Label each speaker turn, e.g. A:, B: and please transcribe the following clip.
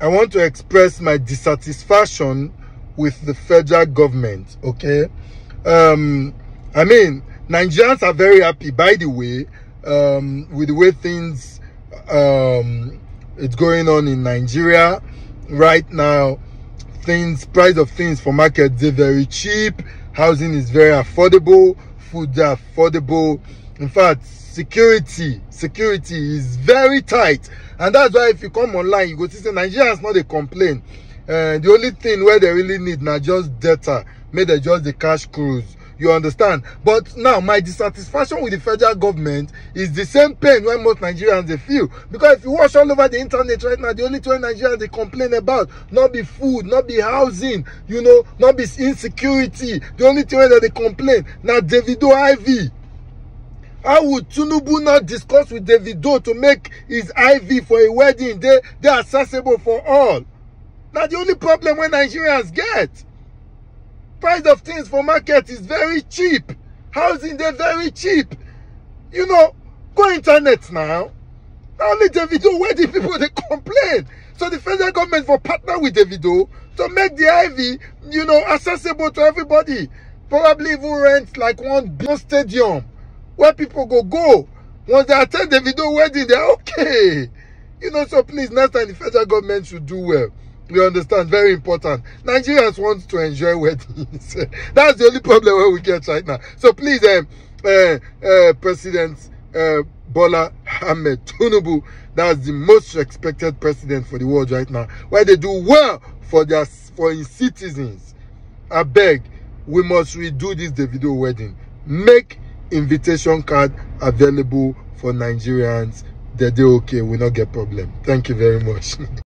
A: I want to express my dissatisfaction with the federal government. Okay, um, I mean Nigerians are very happy. By the way, um, with the way things um, it's going on in Nigeria right now, things price of things for market they're very cheap. Housing is very affordable. Food are affordable. In fact, security security is very tight. And that's why if you come online you go see say nigerians no dey complain. Uh, the only thing wey they really need na just data. Make dem just dey cash cruise. You understand? But now my dissatisfaction with the federal government is the same pain wey most nigerians dey feel. Because if you watch all over the internet right now the only thing nigerians dey complain about no be food no be housing you know no be insecurity. The only thing wey dem dey complain na davido iv how would Tinubu not discuss with davido to make his iv for a wedding? Dey dey accessible for all. Na the only problem when nigerians get price of things for market is very cheap. Housing they're very cheap. You know go internet now. Na only davido wedding people they complain. So the federal government for partner with davido to make the iv you know accessible to everybody. Probably even rent like one stadium where people go go. Once they attend davido wedding they are okay. You know so please next time the federal government should do well. You understand? Very important. Nigerians want to enjoy weddings. That's the only problem wey we get right now. So please um, uh, uh, president uh, bola ahmed tinubu that's the most respected president for the world right now why they do well for their for his citizens. Abeg we must redo this davido wedding. Make invitation card available for nigerians. They dey okay. We not get problem. Thank you very much